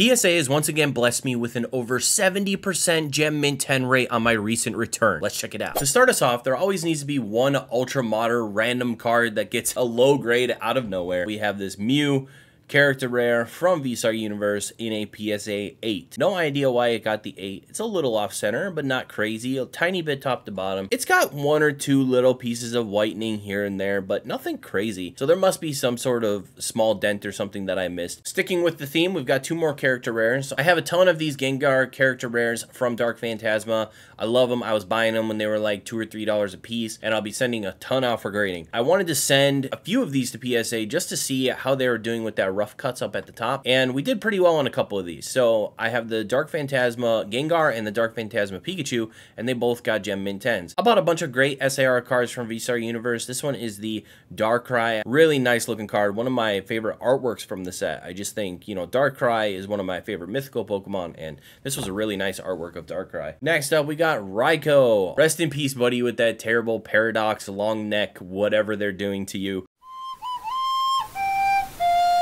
PSA has once again blessed me with an over 70% gem mint 10 rate on my recent return. Let's check it out. To start us off, there always needs to be one ultra modern random card that gets a low grade out of nowhere. We have this Mew, character rare from V-Star Universe in a PSA 8. No idea why it got the 8. It's a little off center, but not crazy. A tiny bit top to bottom. It's got one or two little pieces of whitening here and there, but nothing crazy. So there must be some sort of small dent or something that I missed. Sticking with the theme, we've got two more character rares. I have a ton of these Gengar character rares from Dark Phantasma. I love them. I was buying them when they were like two or three dollars a piece, and I'll be sending a ton out for grading. I wanted to send a few of these to PSA just to see how they were doing with that rough cuts up at the top. And we did pretty well on a couple of these. So I have the Dark Phantasma Gengar and the Dark Phantasma Pikachu, and they both got Gem Mint 10s. I bought a bunch of great SAR cards from V-Star Universe. This one is the Darkrai. Really nice looking card. One of my favorite artworks from the set. I just think, you know, Darkrai is one of my favorite mythical Pokemon, and this was a really nice artwork of Darkrai. Next up, we got Raikou. Rest in peace, buddy, with that terrible paradox, long neck, whatever they're doing to you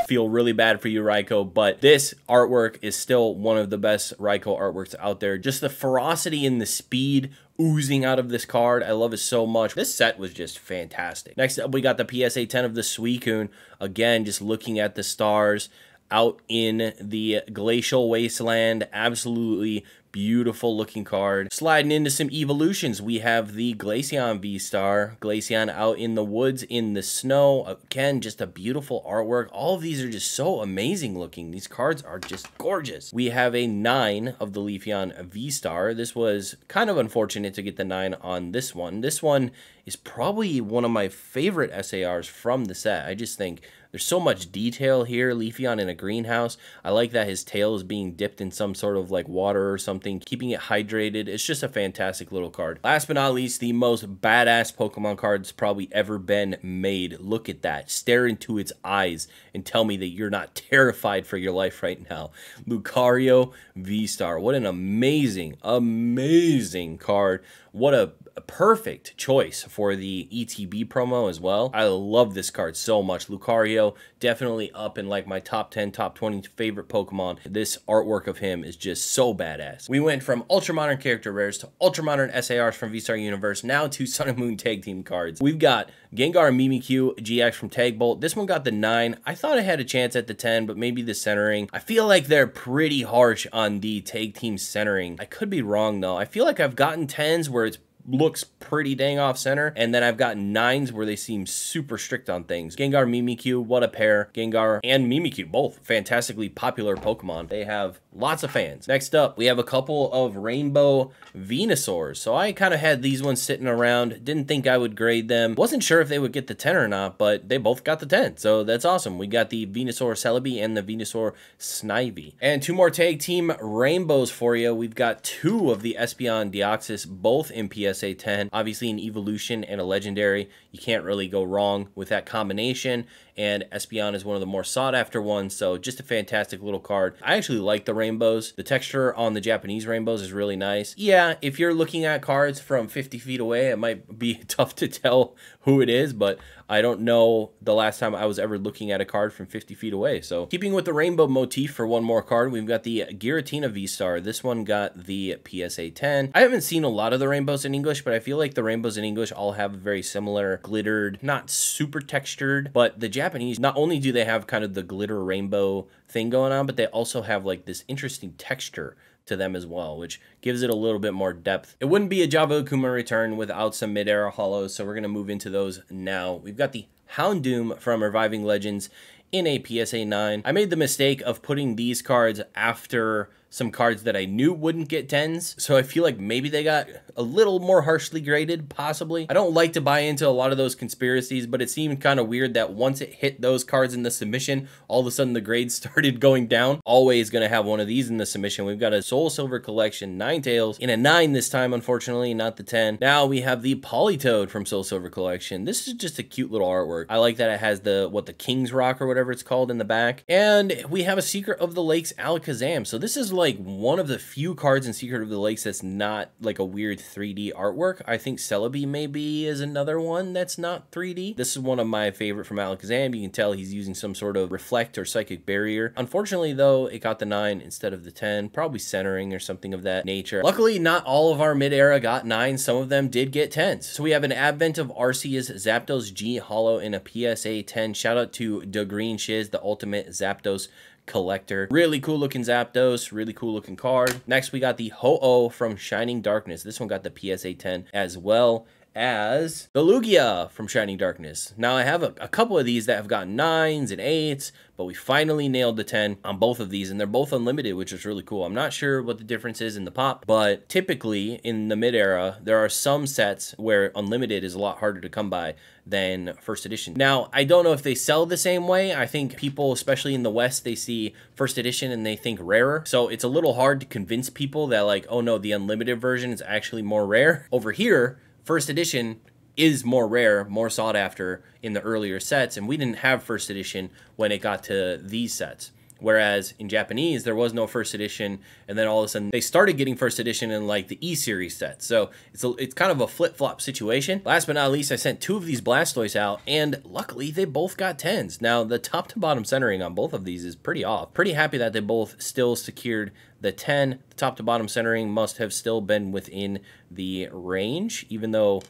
feel really bad for you, Raikou, but this artwork is still one of the best Raikou artworks out there. Just the ferocity and the speed oozing out of this card. I love it so much. This set was just fantastic. Next up, we got the PSA 10 of the Suicune. Again, just looking at the stars out in the glacial wasteland. Absolutely beautiful looking card. Sliding into some evolutions, we have the Glaceon V-Star. Glaceon out in the woods in the snow. Again, just a beautiful artwork. All of these are just so amazing looking. These cards are just gorgeous. We have a 9 of the Leafeon V-Star. This was kind of unfortunate to get the 9 on this one. This one is probably one of my favorite SARs from the set. I just think there's so much detail here. Leafeon in a greenhouse. I like that his tail is being dipped in some sort of like water or something, keeping it hydrated. It's just a fantastic little card. Last but not least, the most badass Pokemon card that's probably ever been made. Look at that. Stare into its eyes and tell me that you're not terrified for your life right now. Lucario V-Star. What an amazing, amazing card. What a perfect choice for the ETB promo as well. I love this card so much. Lucario, definitely up in like my top 10, top 20 favorite Pokemon. This artwork of him is just so badass. We went from ultra modern character rares to ultra modern SARs from V-Star Universe, now to Sun and Moon tag team cards. We've got Gengar and Mimikyu GX from Tag Bolt. This one got the 9. I thought I had a chance at the 10, but maybe the centering. I feel like they're pretty harsh on the tag team centering. I could be wrong though. I feel like I've gotten 10s where it's looks pretty dang off center. And then I've got nines where they seem super strict on things. Gengar, Mimikyu, what a pair. Gengar and Mimikyu, both fantastically popular Pokemon. They have lots of fans. Next up, we have a couple of Rainbow Venusaurs. So I kind of had these ones sitting around. Didn't think I would grade them. Wasn't sure if they would get the 10 or not, but they both got the 10. So that's awesome. We got the Venusaur Celebi and the Venusaur Snivy. And two more tag team rainbows for you. We've got two of the Espeon Deoxys, both in PSA 10. Obviously an evolution and a legendary. You can't really go wrong with that combination and Espeon is one of the more sought after ones. So just a fantastic little card. I actually like the rainbows. The texture on the Japanese rainbows is really nice. Yeah, if you're looking at cards from 50 feet away, it might be tough to tell who it is, but I don't know the last time I was ever looking at a card from 50 feet away. So keeping with the rainbow motif for one more card, we've got the Giratina V-Star. This one got the PSA 10. I haven't seen a lot of the rainbows in English, but I feel like the rainbows in English all have very similar glittered, not super textured, but the Japanese, not only do they have kind of the glitter rainbow thing going on, but they also have like this interesting texture to them as well, which gives it a little bit more depth. It wouldn't be a Java return without some mid-era holos, so we're to move into those now. We've got the Houndoom from Reviving Legends in a PSA 9. I made the mistake of putting these cards after some cards that I knew wouldn't get 10s. So I feel like maybe they got a little more harshly graded, possibly. I don't like to buy into a lot of those conspiracies, but it seemed kind of weird that once it hit those cards in the submission, all of a sudden the grades started going down. Always going to have one of these in the submission. We've got a Soul Silver Collection, Ninetales, in a 9 this time, unfortunately, not the 10. Now we have the Politoed from Soul Silver Collection. This is just a cute little artwork. I like that it has the, what, the King's Rock or whatever it's called in the back. And we have a Secret of the Lakes Alakazam. So this is like one of the few cards in Secret of the Lakes that's not like a weird 3D artwork. I think Celebi maybe is another one that's not 3D. This is one of my favorite from Alakazam. You can tell he's using some sort of reflect or psychic barrier. Unfortunately though, it got the 9 instead of the 10, probably centering or something of that nature. Luckily, not all of our mid-era got 9. Some of them did get 10s. So we have an advent of Arceus Zapdos G Holo, in a PSA 10. Shout out to the Green Shiz, the ultimate Zapdos collector. Really cool looking Zapdos, really cool looking card. Next, we got the Ho-Oh from Shining Darkness. This one got the PSA 10 as well as the Lugia from Shining Darkness. Now, I have a, a, couple of these that have gotten 9s and 8s, but we finally nailed the 10 on both of these, and they're both unlimited, which is really cool. I'm not sure what the difference is in the pop, but typically in the mid-era, there are some sets where unlimited is a lot harder to come by than first edition. Now, I don't know if they sell the same way. I think people, especially in the West, they see first edition and they think rarer. So it's a little hard to convince people that like, oh no, the unlimited version is actually more rare. Over here, first edition is more rare, more sought after in the earlier sets, and we didn't have first edition when it got to these sets. Whereas in Japanese, there was no first edition, and then all of a sudden they started getting first edition in like the E series sets. So it's a, it's kind of a flip flop situation. Last but not least, I sent two of these Blastoise out, and luckily they both got tens. Now the top to bottom centering on both of these is pretty off. Pretty happy that they both still secured the 10. The top to bottom centering must have still been within the range, even though,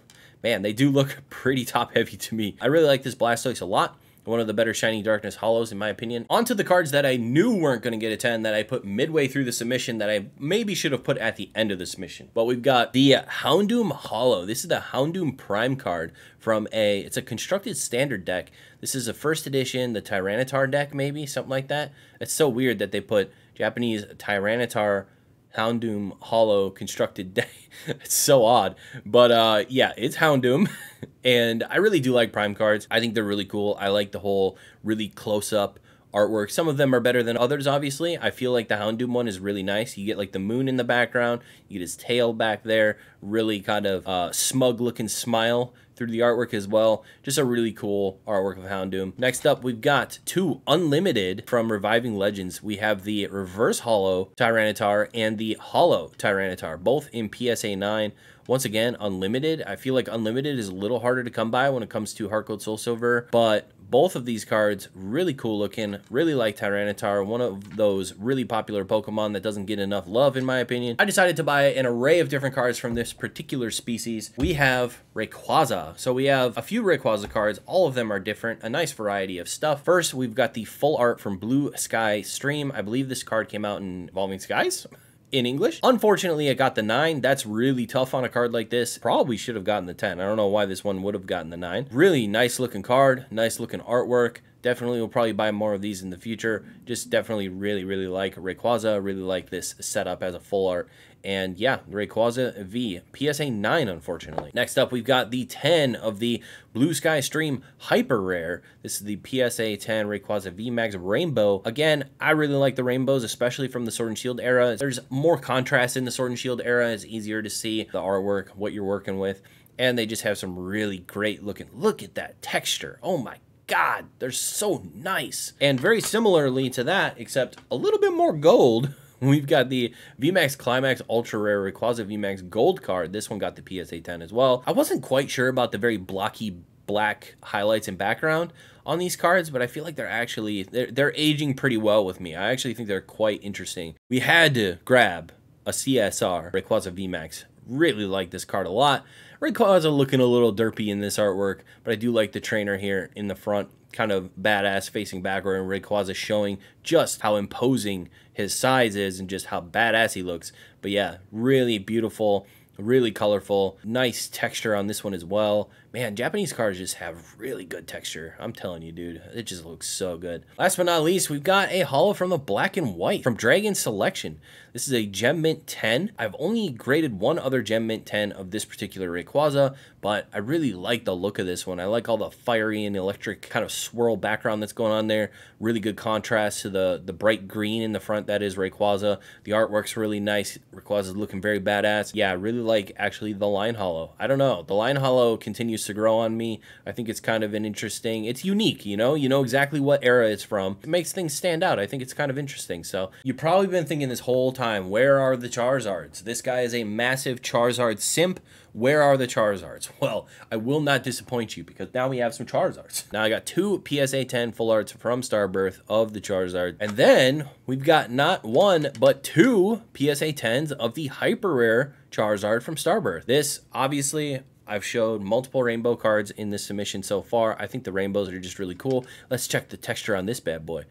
man, they do look pretty top heavy to me. I really like this Blastoise a lot one of the better Shining Darkness Holos, in my opinion. Onto the cards that I knew weren't going to get a 10 that I put midway through the submission that I maybe should have put at the end of the submission. But we've got the Houndoom Holo. This is the Houndoom Prime card from a, it's a constructed standard deck. This is a first edition, the Tyranitar deck maybe, something like that. It's so weird that they put Japanese Tyranitar Houndoom Holo constructed deck. it's so odd. But uh, yeah, it's Houndoom. and I really do like Prime cards. I think they're really cool. I like the whole really close up artwork. Some of them are better than others, obviously. I feel like the Houndoom one is really nice. You get like the moon in the background, you get his tail back there, really kind of uh, smug looking smile through the artwork as well. Just a really cool artwork of Houndoom. Next up, we've got two Unlimited from Reviving Legends. We have the Reverse Holo Tyranitar and the Holo Tyranitar, both in PSA 9. Once again, Unlimited. I feel like Unlimited is a little harder to come by when it comes to Gold Soul Silver, but both of these cards really cool looking. Really like tyranitar one of those really popular pokemon that doesn't get enough love in my opinion. I decided to buy an array of different cards from this particular species. We have rayquaza. So we have a few rayquaza cards. All of them are different. A nice variety of stuff. First we've got the full art from blue sky stream. I believe this card came out in evolving skies in English. Unfortunately, I got the 9. That's really tough on a card like this. Probably should have gotten the 10. I don't know why this one would have gotten the 9. Really nice looking card, nice looking artwork. Definitely will probably buy more of these in the future. Just definitely really, really like Rayquaza. Really like this setup as a full art. And yeah, Rayquaza V, PSA 9, unfortunately. Next up, we've got the 10 of the Blue Sky Stream Hyper Rare. This is the PSA 10 Rayquaza V Max Rainbow. Again, I really like the rainbows, especially from the Sword and Shield era. There's more contrast in the Sword and Shield era. It's easier to see the artwork, what you're working with. And they just have some really great looking, look at that texture. Oh my God, they're so nice. And very similarly to that, except a little bit more gold, we've got the VMAX Climax Ultra Rare Rayquaza VMAX Gold card. This one got the PSA 10 as well. I wasn't quite sure about the very blocky black highlights and background on these cards, but I feel like they're actually, they're, they're aging pretty well with me. I actually think they're quite interesting. We had to grab a CSR Rayquaza VMAX. Really like this card a lot. Rayquaza looking a little derpy in this artwork, but I do like the trainer here in the front, kind of badass facing backward, and Rayquaza showing just how imposing his size is and just how badass he looks. But yeah, really beautiful really colorful. Nice texture on this one as well man japanese cars just have really good texture. I'm telling you dude. It just looks so good. Last but not least we've got a holo from the black and white from dragon selection. This is a gem mint 10 i've only graded one other gem mint 10 of this particular rayquaza but i really like the look of this one. I like all the fiery and electric kind of swirl background that's going on there. Really good contrast to the the bright green in the front that is rayquaza. The artwork's really nice. Rayquaza's looking very badass. Yeah I really like actually the line holo. I don't know. The line holo continues continues to grow on me. I think it's kind of an interesting, it's unique, you know? You know exactly what era it's from. It makes things stand out. I think it's kind of interesting. So you've probably been thinking this whole time, where are the Charizards? This guy is a massive Charizard simp. Where are the Charizards? Well, I will not disappoint you because now we have some Charizards. Now I got two PSA 10 full arts from Starbirth of the Charizard. And then we've got not one, but two PSA 10s of the hyper rare Charizard from Starbirth. This, obviously, I've showed multiple rainbow cards in this submission so far. I think the rainbows are just really cool. Let's check the texture on this bad boy.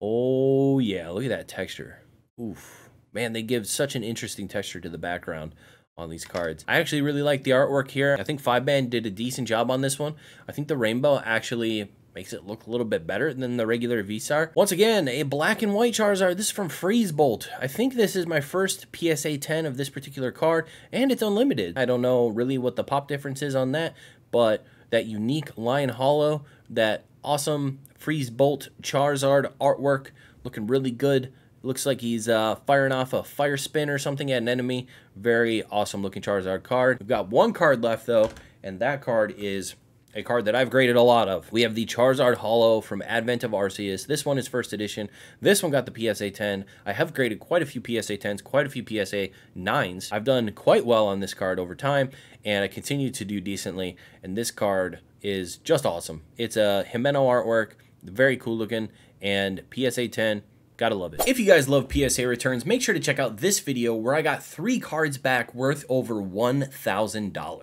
Oh, yeah, look at that texture. Oof. Man, they give such an interesting texture to the background on these cards. I actually really like the artwork here. I think 5ban did a decent job on this one. I think the rainbow actually makes it look a little bit better than the regular V-Star. Once again, a black and white Charizard. This is from Freeze Bolt. I think this is my first PSA 10 of this particular card, and it's unlimited. I don't know really what the pop difference is on that, but that unique Lion Holo, that awesome Freeze Bolt Charizard artwork, looking really good. Looks like he's uh, firing off a fire spin or something at an enemy. Very awesome looking Charizard card. We've got one card left though, and that card is a card that I've graded a lot of. We have the Charizard Holo from Advent of Arceus. This one is first edition. This one got the PSA 10. I have graded quite a few PSA 10s, quite a few PSA 9s. I've done quite well on this card over time, and I continue to do decently. And this card is just awesome. It's a Himeno artwork, very cool looking, and PSA 10 Gotta love it. If you guys love PSA returns, make sure to check out this video where I got three cards back worth over $1,000.